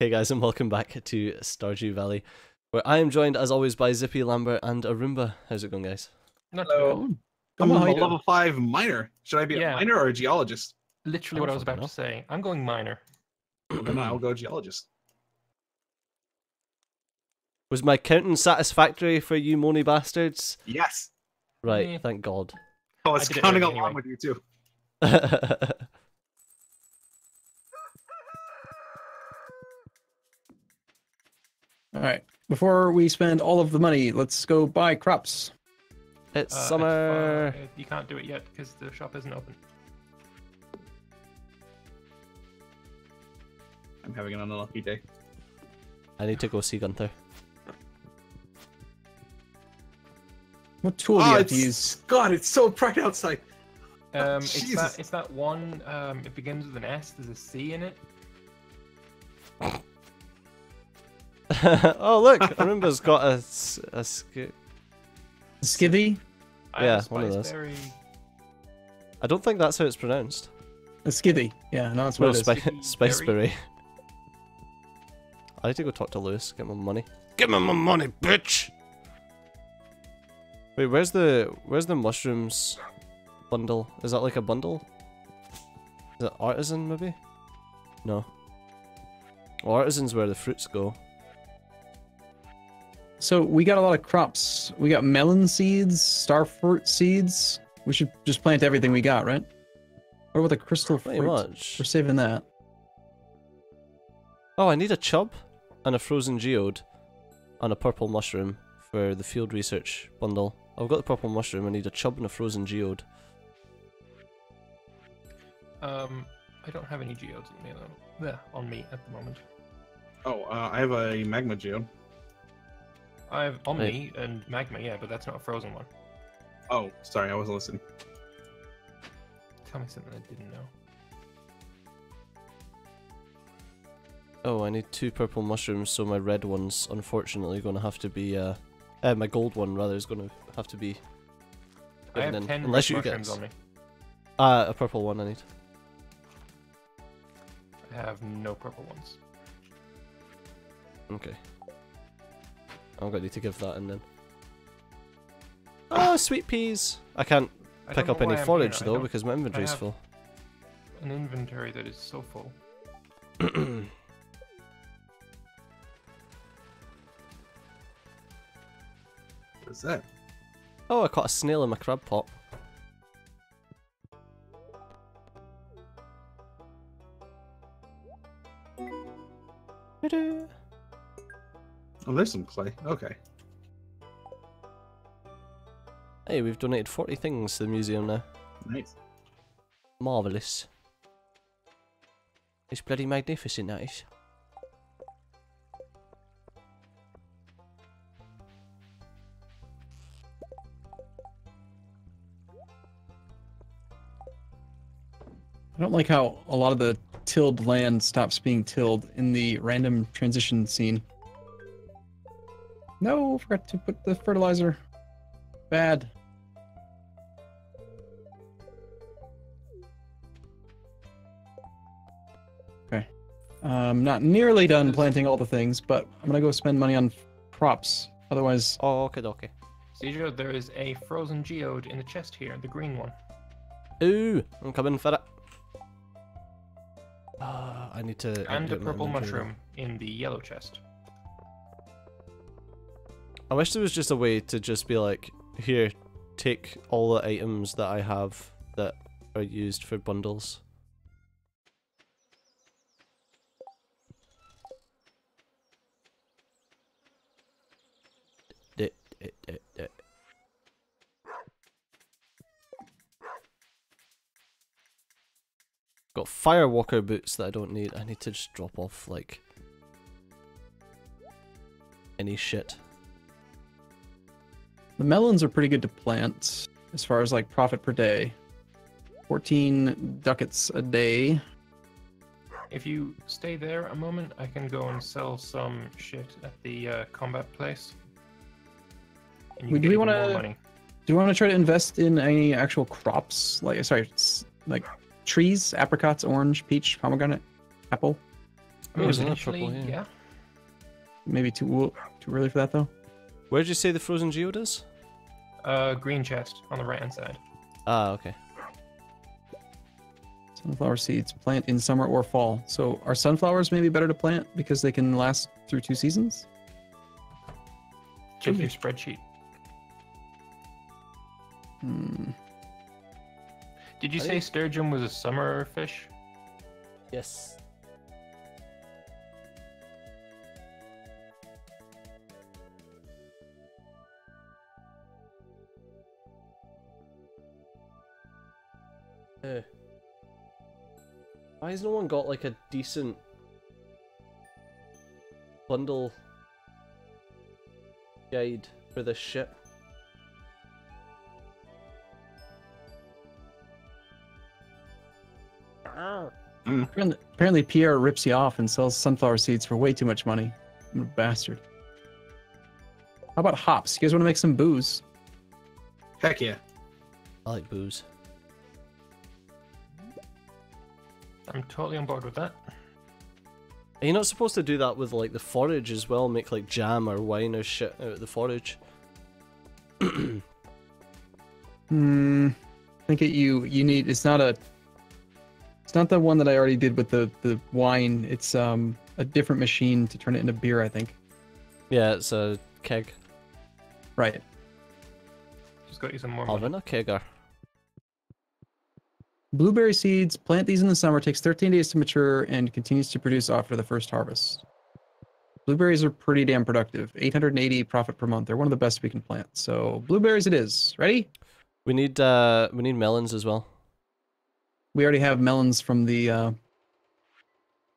Hey guys, and welcome back to Stardew Valley, where I am joined as always by Zippy, Lambert, and Arumba. How's it going, guys? Hello. too I'm a how doing? level five miner. Should I be Yeah. a miner or a geologist? Literally what I was about know. to say. I'm going miner. Well, then I'll go geologist. Was my counting satisfactory for you, Moni bastards? Yes. Right, Yeah. thank God. Oh, I was did it counting along anyway. with you too. All right. Before we spend all of the money, let's go buy crops. it's Uh, summer. F- uh, you can't do it yet because the shop isn't open. I'm having an unlucky day. I need to go see Gunther. What tool do Oh, you have to use? God, it's so bright outside. Um, it's Jesus. that it's that one. Um, it begins with an S. There's a C in it. oh look, Arumba's got a, s- a sk- Skivvy? I Yeah, have one of those. Spiceberry. I don't think that's how it's pronounced. A skivvy. Yeah, no, that's No, what it is. spi- Sticky Spiceberry. I need to go talk to Lewis, get my money. Get me my money, bitch! Wait, where's the where's the mushrooms bundle? Is that like a bundle? Is it artisan maybe? No. Well, artisan's where the fruits go. So we got a lot of crops. We got melon seeds, starfruit seeds. We should just plant everything we got, right? What about the crystal Pretty fruit? much. We're saving that. Oh, I need a chub and a frozen geode and a purple mushroom for the field research bundle. I've got the purple mushroom, I need a chub and a frozen geode. Um, I don't have any geodes on me though. Yeah, on me at the moment. Oh, uh, I have a magma geode. I have Right. Omni and Magma, yeah, but that's not a frozen one. Oh, sorry, I wasn't listening. Tell me something I didn't know. Oh, I need two purple mushrooms, so my red one's unfortunately going to have to be, uh, uh, my gold one rather is going to have to be I have in. ten Unless red you get mushrooms on me. uh, a purple one I need. I have no purple ones. Okay. I'm going to need to give that in then. Oh, sweet peas! I can't I pick up any forage though because my inventory's have- full. An inventory that is so full. What's that? oh, I caught a snail in my crab pot. Oh, there's some clay. Okay. Hey, we've donated 40 things to the museum now. Nice. Marvellous. It's bloody magnificent, that is. I don't like how a lot of the tilled land stops being tilled in the random transition scene. No, forgot to put the fertilizer. Bad. Okay. I'm not nearly done planting all the things, but I'm gonna go spend money on props. Otherwise, Oh, okay, okay. Cedro, there is a frozen geode in the chest here, the green one. Ooh, I'm coming for it. Ah, I need to. and a purple mushroom in the yellow chest. I wish there was just a way to just be like, here, take all the items that I have that are used for bundles. Got firewalker boots that I don't need. I need to just drop off like any shit. The melons are pretty good to plant as far as like profit per day. 14 ducats a day. If you stay there a moment, I can go and sell some shit at the uh, combat place. And you We- do we wanna- Do you want to try to invest in any actual crops? Like, sorry, s- like trees, apricots, orange, peach, pomegranate, apple? I mean, isn't purple eventually, yeah. Maybe too too early for that though. Where did you say the frozen geode is? Uh, green chest on the right hand side. Ah, okay. Sunflower seeds plant in summer or fall. So are sunflowers maybe better to plant because they can last through two seasons? Check your spreadsheet. Hmm. Did you I say think- sturgeon was a summer fish? Yes. Why has no one got like a decent bundle guide for this shit? Ah. Apparently, apparently Pierre rips you off and sells sunflower seeds for way too much money. I'm a bastard. How about hops? You guys want to make some booze? Heck yeah. I like booze. I'm totally on board with that. Are you not supposed to do that with like the forage as well? Make like jam or wine or shit out of the forage? Hmm. I think it, you you need. It's not a. It's not the one that I already did with the the wine. It's um a different machine to turn it into beer. I think. yeah, it's a keg. Right. Just got you some more money. Alvin, a kegger. Blueberry seeds. Plant these in the summer. Takes 13 days to mature and continues to produce after the first harvest. Blueberries are pretty damn productive. 880 profit per month. They're one of the best we can plant. So blueberries it is. Ready? We need uh we need melons as well. We already have melons from the uh,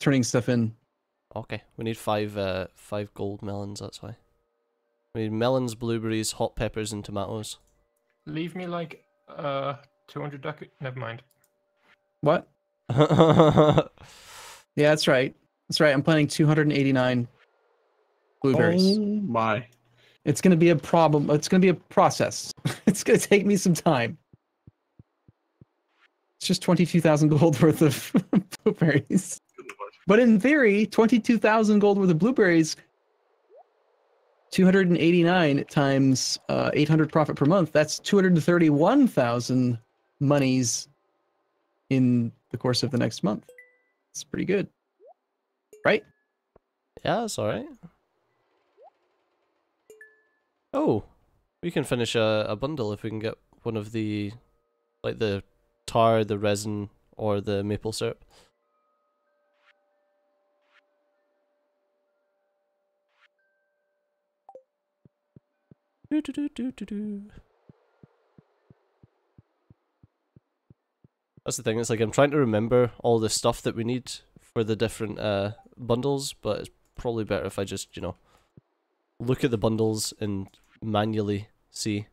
turning stuff in. Okay, we need five uh five gold melons. That's why. We need melons, blueberries, hot peppers, and tomatoes. Leave me like uh 200 duck. Never mind. What? Yeah, that's right. That's right. I'm planting 289 blueberries. Oh my. It's going to be a problem. It's going to be a process. it's going to take me some time. It's just 22,000 gold worth of blueberries. But in theory, 22,000 gold worth of blueberries, 289 times uh, 800 profit per month, that's 231,000 monies in the course of the next month. It's pretty good. Right? yeah, that's all right. Oh, we can finish a, a bundle if we can get one of the, like the tar, the resin, or the maple syrup. Do, do, do, do, do, do. That's the thing. It's like I'm trying to remember all the stuff that we need for the different uh bundles, but it's probably better if I just you know look at the bundles and manually see.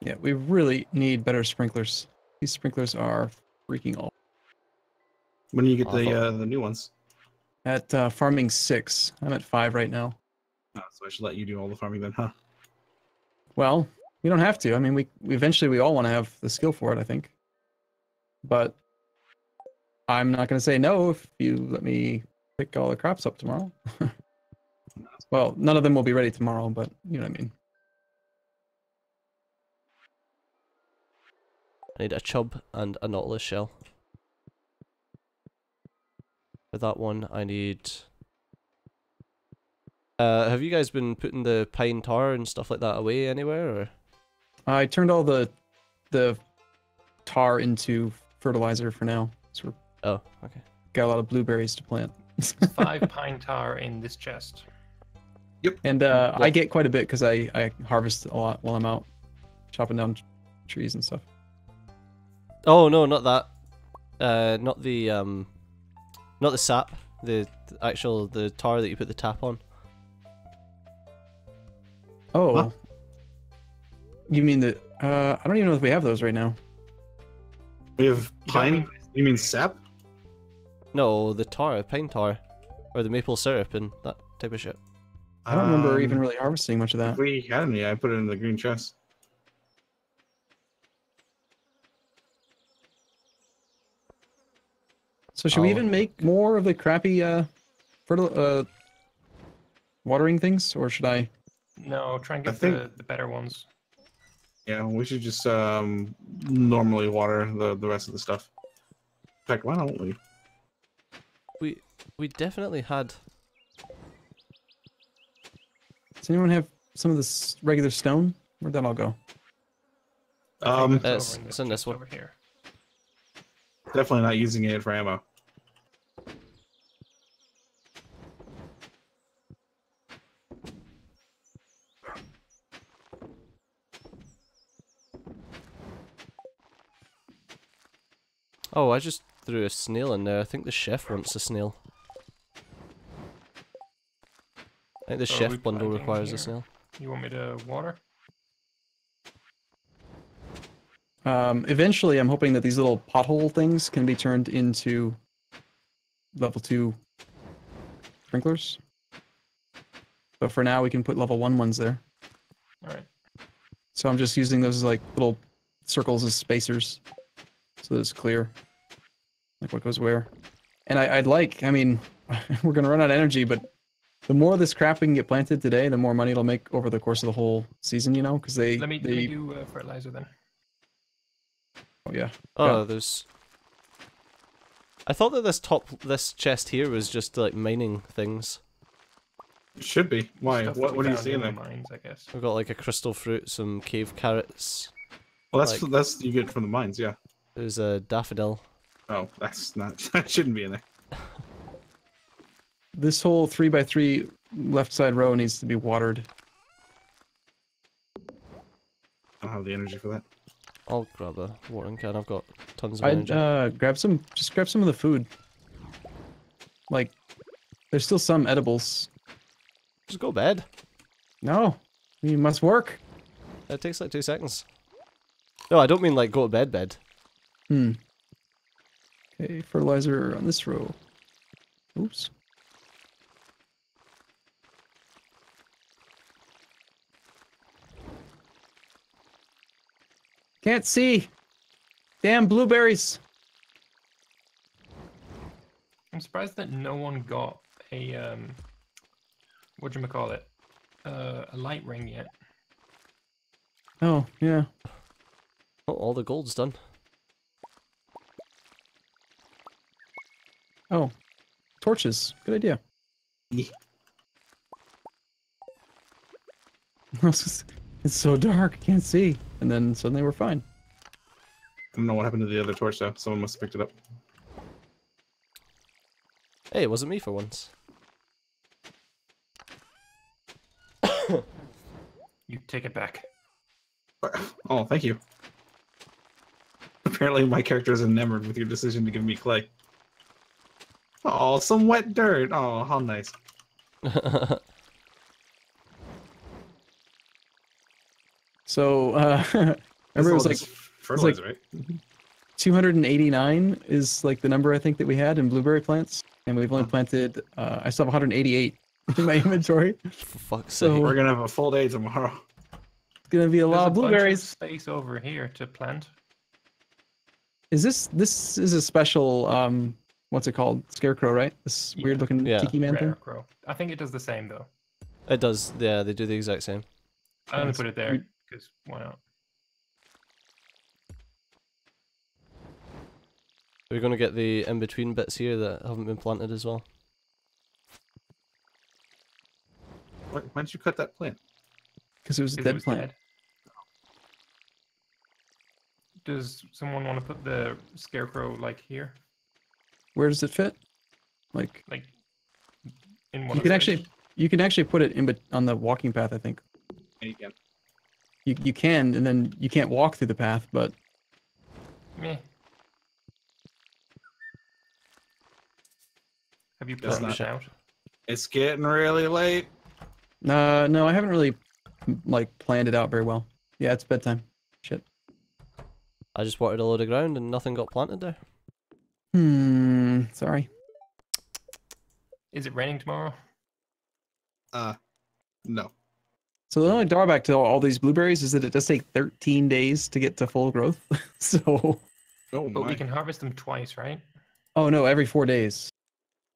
Yeah, we really need better sprinklers. These sprinklers are freaking all. When do you get the uh, the new ones? At uh, farming six, I'm at five right now. Oh, so I should let you do all the farming then, huh? Well, we don't have to. I mean, we, we eventually we all want to have the skill for it. I think, but I'm not going to say no if you let me pick all the crops up tomorrow. well, none of them will be ready tomorrow, but you know what I mean. I need a chub and a nautilus shell. For that one, I need. Uh, have you guys been putting the pine tar and stuff like that away anywhere, or? I turned all the the tar into fertilizer for now. So we're Oh, okay. got a lot of blueberries to plant. Five pine tar in this chest. Yep. And uh, I get quite a bit because I, I harvest a lot while I'm out chopping down trees and stuff. Oh no, not that. Uh, not the um, not the sap. The, the actual the tar that you put the tap on. Oh. Huh? You mean the uh I don't even know if we have those right now. We have pine. You mean sap? No, the tar, pine tar, or the maple syrup and that type of shit. I don't remember even Um, really harvesting much of that. We had any, I put it in the green chest. So should we even make more of the crappy uh, fertil- uh, watering things, or should I? No, try and I get think- the, the better ones. Yeah, we should just um normally water the the rest of the stuff. In fact, why don't we? We we definitely had. Does anyone have some of this regular stone? Where'd that all go? Um, that's It's- over it's in this one. Over here. definitely not using it for ammo. Oh, I just threw a snail in there. I think the chef wants a snail. I think the So chef bundle requires here? a snail. You want me to water? Um, eventually, I'm hoping that these little pothole things can be turned into level two sprinklers. But for now, we can put level one ones there. All right. So I'm just using those like little circles as spacers, so that it's clear, like what goes where. And I, I'd like, I mean, we're gonna run out of energy, but the more of this crap we can get planted today, the more money it'll make over the course of the whole season. You know, because they, Let me, they let me do uh, fertilizer then. oh yeah, Oh, Yeah. there's. I thought that this top, this chest here was just like mining things. It should be. Why? Stuff What we what are you found seeing in there? the Mines, I guess. We've got like a crystal fruit, some cave carrots. Well, that's like- that's you get from the mines. Yeah. There's a daffodil. Oh, that's not. That shouldn't be in there. this whole three by three left side row needs to be watered. I don't have the energy for that. I'll grab a watering can. I've got tons of I'd energy. uh, grab some, just grab some of the food. Like, there's still some edibles. Just go to bed. No, we must work. That takes like two seconds. No, I don't mean like go to bed bed. Hmm. Okay, fertilizer on this row. Oops. Can't see. Damn blueberries. I'm surprised that no one got a um, what you call it, uh, a light ring yet. Oh, yeah. Oh, all the gold's done. Oh, torches. Good idea. Yeah. it's so dark, I can't see. And then suddenly we're fine. I don't know what happened to the other torch though. Someone must have picked it up. Hey, it wasn't me for once. You take it back. Oh, thank you. Apparently, my character is enamored with your decision to give me clay. Oh, some wet dirt. Oh, how nice. So, uh, remember it was like fertilizer, right? 289 is like the number I think that we had in blueberry plants, and we've only planted. Uh, I still have 188 in my inventory. for fuck's So- sake. We're gonna have a full day tomorrow. It's gonna be a There's lot of bunch blueberries. space over here to plant. Is this this is a special um what's it called scarecrow right? This Yeah. weird looking Yeah. tiki man Rare thing. crow. I think it does the same though. It does. Yeah, they do the exact same. I only That's put it there because why not? We're gonna get the in between bits here that haven't been planted as well. Why, why didn't you cut that plant? Because it was a dead was plant. dead. Does someone want to put the scarecrow like here, Where does it fit? Like like in one? you of can actually you can actually put it in bet on the walking path. I think Yeah, you can. you you can, and then you can't walk through the path, but Meh. Have you That's planned not- it out? It's getting really late. uh, no, I haven't really like planned it out very well. Yeah, it's bedtime. Shit. I just watered a load of ground and nothing got planted there. Hmm. Sorry. Is it raining tomorrow? Uh, no. So the only drawback to all these blueberries is that it does take 13 days to get to full growth. so Oh But we can harvest them twice, right? Oh no, every four days.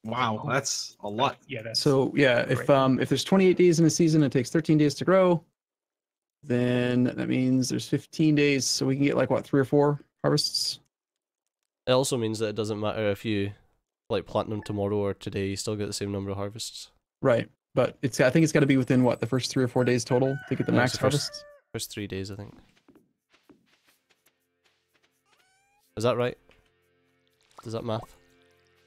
Wow, that's a lot. Yeah, that's So yeah, if um if there's 28 days in a season, it takes 13 days to grow. Then that means there's 15 days, so we can get like what three or four harvests. It also means that it doesn't matter if you like plant them tomorrow or today, you still get the same number of harvests. Right, but it's I think it's got to be within what the first three or four days total to get the Yeah, max it's the first- harvest. First three days, I think. Is that right? Is that math?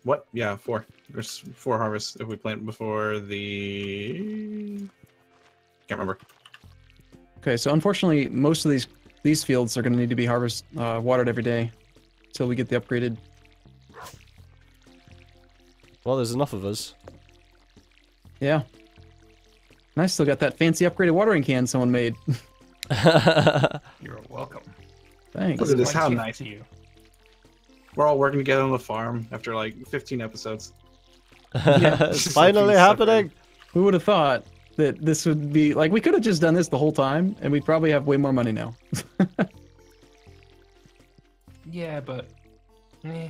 What? Yeah, four. There's four harvests if we plant before the. Can't remember. Okay, so unfortunately, most of these these fields are going to need to be harvest uh, watered every day until we get the upgraded. Well, there's enough of us. Yeah, and I still got that fancy upgraded watering can someone made. you're welcome. Thanks. Look at this, My how nice. of you. We're all working together on the farm after like 15 episodes. it's finally fucking happening. Who would have thought that this would be like we could have just done this the whole time and we'd probably have way more money now. Yeah, but eh.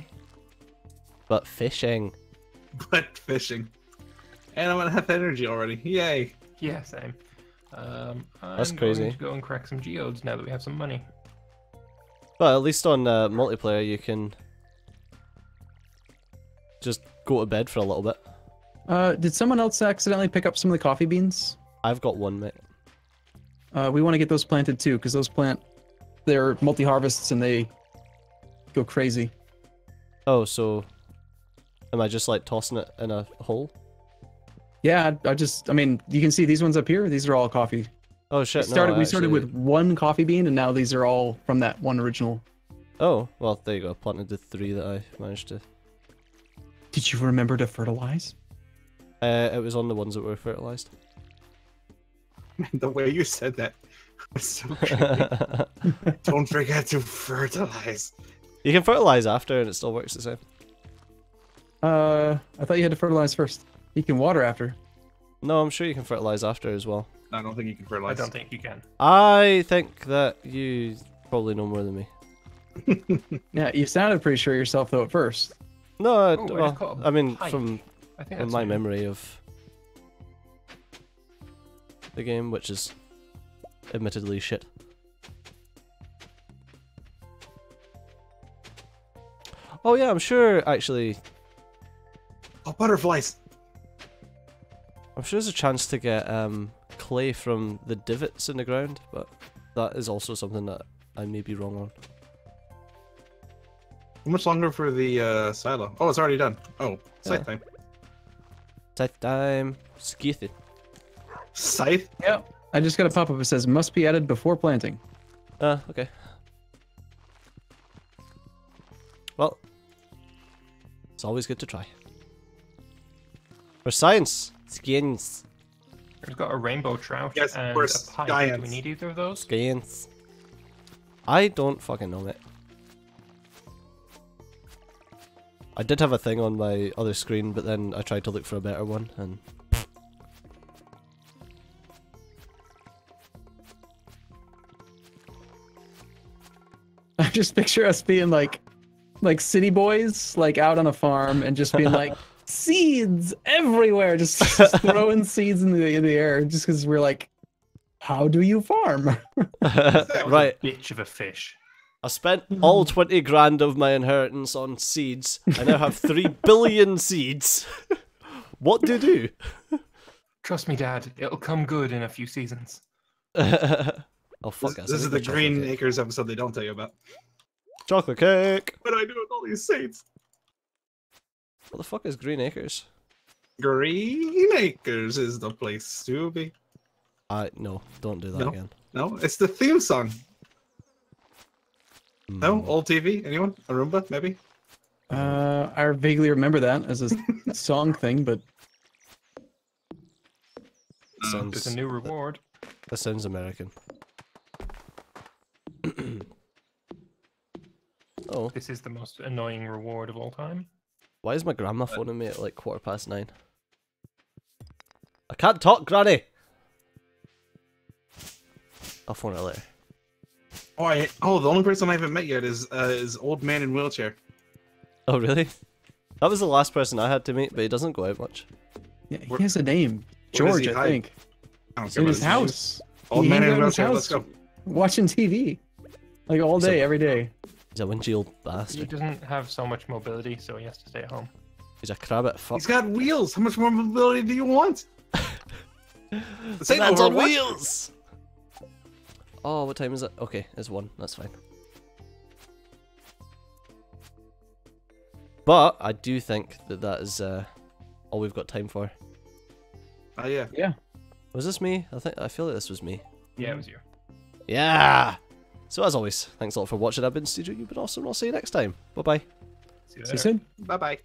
But fishing. But fishing. And I'm gonna have energy already. Yay. yeah, same. Um, That's I'm crazy. Going to go and crack some geodes now that we have some money. But at least on uh, multiplayer, you can just go to bed for a little bit. Uh, did someone else accidentally pick up some of the coffee beans? I've got one, mate. Uh, we want to get those planted too because those plant they're multi harvests and they go crazy. Oh, so am I just like tossing it in a hole? Yeah, I, I just I mean you can see these ones up here. These are all coffee. Oh We shit! no, started I we started actually- with one coffee bean and now these are all from that one original. Oh well, there you go. I planted the three that I managed to. Did you remember to fertilize? Uh, it was on the ones that were fertilized. the way you said that was so creepy. Don't forget to fertilize. You can fertilize after, and it still works the same. Uh, I thought you had to fertilize first. You can water after. No, I'm sure you can fertilize after as well. I don't think you can fertilize. I don't think you can. I think that you probably know more than me. Yeah, you sounded pretty sure yourself though at first. No, I, Oh, I well, caught a I mean, pike. from I think in that's my me. memory of the game, which is admittedly shit. Oh yeah, I'm sure. Actually, Oh, butterflies. I'm sure there's a chance to get um, clay from the divots in the ground, but that is also something that I may be wrong on. How much longer for the uh, silo? Oh, it's already done. Oh, scythe Yeah. time. Scythe time, skeething. Scythe? Yep. I just got a pop up that says must be added before planting. Ah, okay. Well, it's always good to try. For science, skins, There's got a rainbow trout Yes, and course, a pike. Do we need either of those? skins. I don't fucking know it. I did have a thing on my other screen, but then I tried to look for a better one, and I just picture us being like, like city boys, like out on a farm and just being like seeds everywhere, just, just throwing seeds in the in the air, just because we're like, how do you farm? That right. bitch of a fish. I spent all 20 grand of my inheritance on seeds. I now have 3 billion seeds. what do you do? Trust me, Dad. It'll come good in a few seasons. oh, fuck This, us. this is the Green. Acres episode they don't tell you about. Chocolate cake! What do I do with all these seeds? What the fuck is Green Acres? Green Acres is the place to be. I no, don't do that No. again. No, it's the theme song. No, Mm. old TV. Anyone? Arumba, maybe. Uh, I vaguely remember that as a song thing, but That sounds, There's a new reward. that sounds American. Oh, This is the most annoying reward of all time. why is my grandma phoning me at like quarter past nine? I can't talk, Granny. I'll phone her later. Oh, I, oh, the only person I haven't met yet is uh, is old man in wheelchair. Oh really? That was the last person I had to meet, but he doesn't go out much. Yeah, he Where- has a name. George, I hide? think. I don't care In about his name. house. Old He man hangs in a out in his wheelchair. Let's go. Watching TV. Like all So- day, every day. He's a whingy old bastard. He doesn't have so much mobility, so he has to stay at home. He's a crabbit fuck. He's got wheels. How much more mobility do you want? This ain't Man's on wheels! Oh, what time is it? Okay, it's one. That's fine. But I do think that that is uh, all we've got time for. Oh yeah. yeah. Was this me? I think I feel like this was me. Yeah, it was you. Yeah. So as always, thanks a lot for watching. I've been Steejo. You've been awesome. I'll see you next time. Bye bye. See you See you soon. Bye bye.